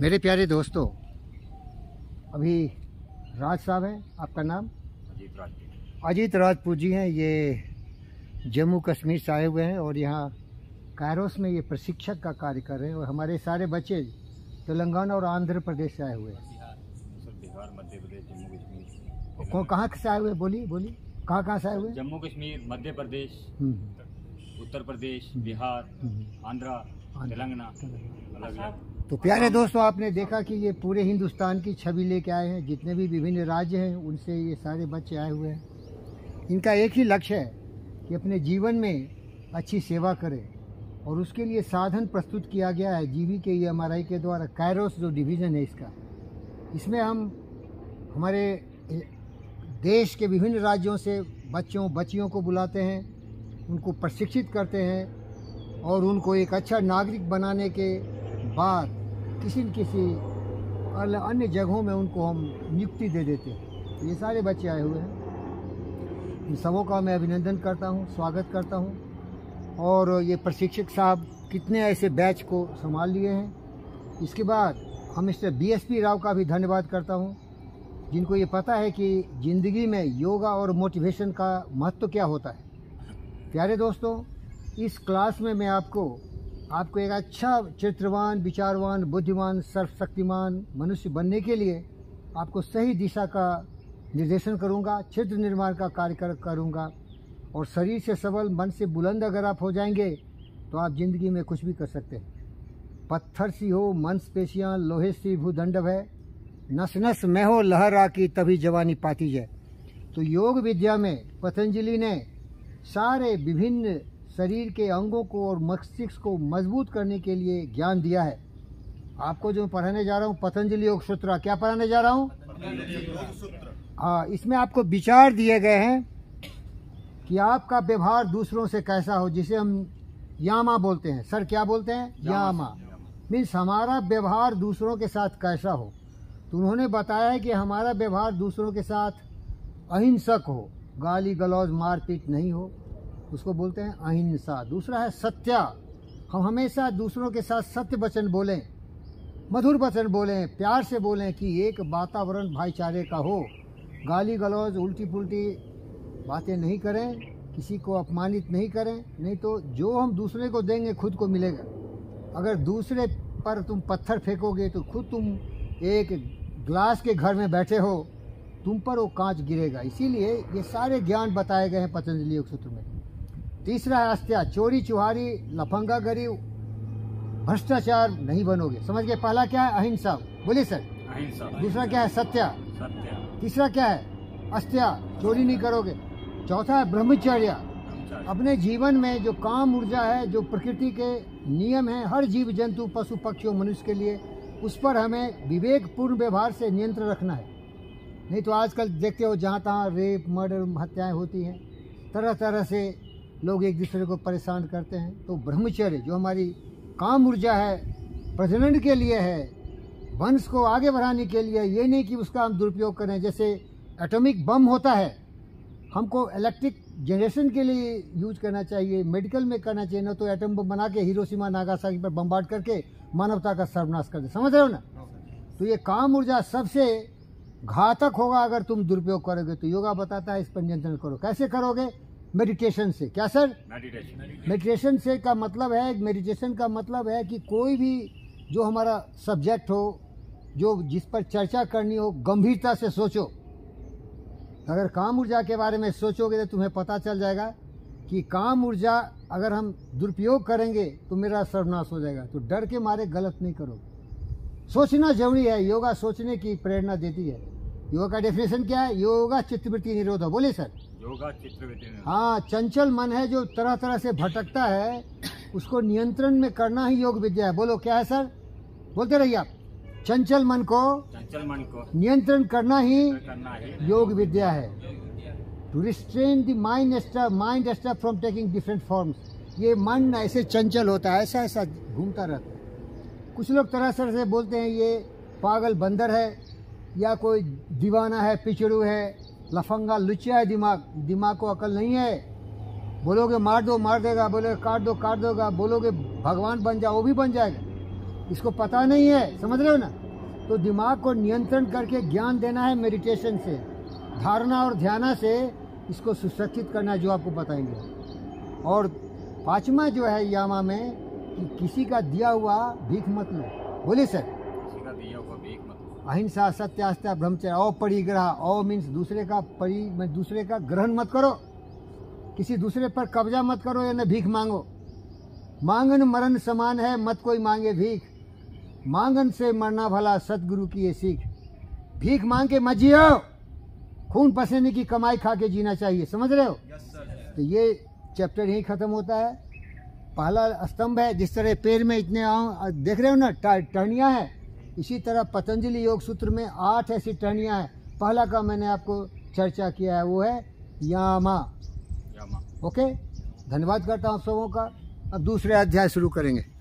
मेरे प्यारे दोस्तों अभी राज साहब हैं आपका नाम? अजीत राजपूत। अजीत राजपूत जी हैं ये जम्मू कश्मीर से आए हुए हैं और यहाँ कैरोस में ये प्रशिक्षक का कार्य कर रहे हैं और हमारे सारे बच्चे तेलंगाना और आंध्र प्रदेश से आए हुए हैं। बिहार मध्य प्रदेश जम्मू कश्मीर। कहाँ से आए हुए बोलिए बोलिए। कहाँ कहाँ से आए हुए जम्मू कश्मीर मध्य प्रदेश हम्म, उत्तर प्रदेश बिहार हम्म, आंध्रा तेलंगाना। अलग अलग तो प्यारे दोस्तों, आपने देखा कि ये पूरे हिंदुस्तान की छवि लेके आए हैं। जितने भी विभिन्न राज्य हैं, उनसे ये सारे बच्चे आए हुए हैं। इनका एक ही लक्ष्य है कि अपने जीवन में अच्छी सेवा करें। और उसके लिए साधन प्रस्तुत किया गया है जीवी के ई एम आर आई के द्वारा। कैरोस जो डिवीज़न है इसका। इसमें हम, हमारे देश के विभिन्न राज्यों से बच्चों, बच्चियों को बुलाते हैं, उनको प्रशिक्षित करते हैं, और उनको एक अच्छा नागरिक बनाने के बाद किसी न किसी अन्य जगहों में उनको हम नियुक्ति दे देते हैं। ये सारे बच्चे आए हुए हैं। इन सबों का मैं अभिनंदन करता हूँ, स्वागत करता हूँ। और ये प्रशिक्षक साहब कितने ऐसे बैच को संभाल लिए हैं। इसके बाद हम mister B S P Rao का भी धन्यवाद करता हूँ। जिनको ये पता है कि ज़िंदगी में योगा और मोटिवेशन का महत्व क्या होता है। प्यारे दोस्तों, इस क्लास में मैं आपको आपको एक अच्छा चित्रवान विचारवान बुद्धिमान सर्वशक्तिमान मनुष्य बनने के लिए आपको सही दिशा का निर्देशन करूँगा चित्र निर्माण का कार्य कर, करूँगा। और शरीर से सबल मन से बुलंद अगर आप हो जाएँगे तो आप ज़िंदगी में कुछ भी कर सकते हैं। पत्थर सी हो मांसपेशियाँ लोहे सी भूदंडव है नस नस में हो लहरा की तभी जवानी पाती जाए तो योग विद्या में पतंजलि ने सारे विभिन्न शरीर के अंगों को और मस्तिष्क को मज़बूत करने के लिए ज्ञान दिया है। आपको जो पढ़ाने जा रहा हूँ पतंजलि योग सूत्र क्या पढ़ाने जा रहा हूँ? हाँ इसमें आपको विचार दिए गए हैं कि आपका व्यवहार दूसरों से कैसा हो जिसे हम यामा बोलते हैं। सर क्या बोलते हैं? यामा। मीन्स हमारा व्यवहार दूसरों के साथ कैसा हो? तो उन्होंने बताया है कि हमारा व्यवहार दूसरों के साथ अहिंसक हो गाली गलौज मारपीट नहीं हो। उसको बोलते हैं अहिंसा। दूसरा है सत्या। हम हमेशा दूसरों के साथ सत्य वचन बोलें, मधुर वचन बोलें, प्यार से बोलें कि एक वातावरण भाईचारे का हो। गाली गलौज उल्टी पुल्टी बातें नहीं करें, किसी को अपमानित नहीं करें, नहीं तो जो हम दूसरे को देंगे खुद को मिलेगा। अगर दूसरे पर तुम पत्थर फेंकोगे तो खुद तुम एक ग्लास के घर में बैठे हो, तुम पर वो कांच गिरेगा। इसीलिए ये सारे ज्ञान बताए गए हैं पतंजलि योग सूत्र में। तीसरा है अस्त्या चोरी चुहारी लफंगा गरीब भ्रष्टाचार नहीं बनोगे। समझ गए? पहला क्या है? अहिंसा। बोलिए सर। अहिंसा दूसरा क्या है? सत्या। सत्य। तीसरा क्या है? अस्त्या। चोरी नहीं करोगे। चौथा है ब्रह्मचर्य। अपने जीवन में जो काम ऊर्जा है जो प्रकृति के नियम है हर जीव जंतु पशु पक्षियों मनुष्य के लिए उस पर हमें विवेकपूर्ण व्यवहार से नियंत्रण रखना है। नहीं तो आजकल देखते हो जहाँ तहाँ रेप मर्डर हत्याएँ होती हैं। तरह तरह से लोग एक दूसरे को परेशान करते हैं। तो ब्रह्मचर्य जो हमारी काम ऊर्जा है प्रजनन के लिए है वंश को आगे बढ़ाने के लिए ये नहीं कि उसका हम दुरुपयोग करें। जैसे एटॉमिक बम होता है हमको इलेक्ट्रिक जनरेशन के लिए यूज़ करना चाहिए मेडिकल में करना चाहिए ना तो एटम बम बना के हिरोशिमा नागासाकी पर बम्बार्ड करके मानवता का सर्वनाश कर दे। समझ रहे हो ना? तो ये काम ऊर्जा सबसे घातक होगा अगर तुम दुरुपयोग करोगे। तो योगा बताता है इस पर नियंत्रण करो। कैसे करोगे? मेडिटेशन से। क्या सर मेडिटेशन मेडिटेशन से का मतलब है मेडिटेशन का मतलब है कि कोई भी जो हमारा सब्जेक्ट हो जो जिस पर चर्चा करनी हो गंभीरता से सोचो। अगर काम ऊर्जा के बारे में सोचोगे तो तुम्हें पता चल जाएगा कि काम ऊर्जा अगर हम दुरुपयोग करेंगे तो मेरा सर्वनाश हो जाएगा। तो डर के मारे गलत नहीं करो। सोचना ज़रूरी है। योगा सोचने की प्रेरणा देती है। योगा का डेफिनेशन क्या है? योगा चित्तवृत्ति निरोध बोले सर योगा हाँ चंचल मन है जो तरह तरह से भटकता है उसको नियंत्रण में करना ही योग विद्या है। बोलो क्या है सर? बोलते रहिए आप। चंचल मन को चंचल मन को नियंत्रण करना ही करना ही योग विद्या है। To restrain the mind stuff mind stuff from taking different forms ये मन ऐसे चंचल होता है ऐसा ऐसा घूमता रहता है। कुछ लोग तरह तरह से बोलते हैं ये पागल बंदर है या कोई दीवाना है पिछड़ू है लफंगा लुचिया है दिमाग। दिमाग को अकल नहीं है। बोलोगे, मार दो, मार देगा। बोलोगे काट दो, काट दोगा। बोलोगे, भगवान बन जाओ, वो भी बन जाएगा। इसको पता नहीं है। समझ रहे हो ना? तो दिमाग को नियंत्रण करके ज्ञान देना है मेडिटेशन से। धारणा और ध्यान से इसको सुसज्जित करना है जो आपको बताएँगे। और पाँचवा जो है यामा में कि किसी का दिया हुआ भीख मत लो। बोलिए सर। किसी का दिया हुआ भीख मत अहिंसा सत्यास्था ब्रह्मचर्य अपरिग्रह अ मीन्स दूसरे का परि में दूसरे का ग्रहण मत करो। किसी दूसरे पर कब्जा मत करो या न भीख मांगो। मांगन मरण समान है मत कोई मांगे भीख। मांगन से मरना भला सतगुरु की ये सीख। भीख मांग के मत जियो। खून पसीने की कमाई खा के जीना चाहिए समझ रहे हो? तो ये चैप्टर यहीं खत्म होता है। पहला स्तंभ है जिस तरह पैर में इतने देख रहे हो ना टहनियाँ हैं। इसी तरह पतंजलि योग सूत्र में आठ ऐसी टहनियाँ हैं। पहला का मैंने आपको चर्चा किया है वो है यामा। यामा। ओके? धन्यवाद करता हूँ आप सबों का। अब दूसरे अध्याय शुरू करेंगे।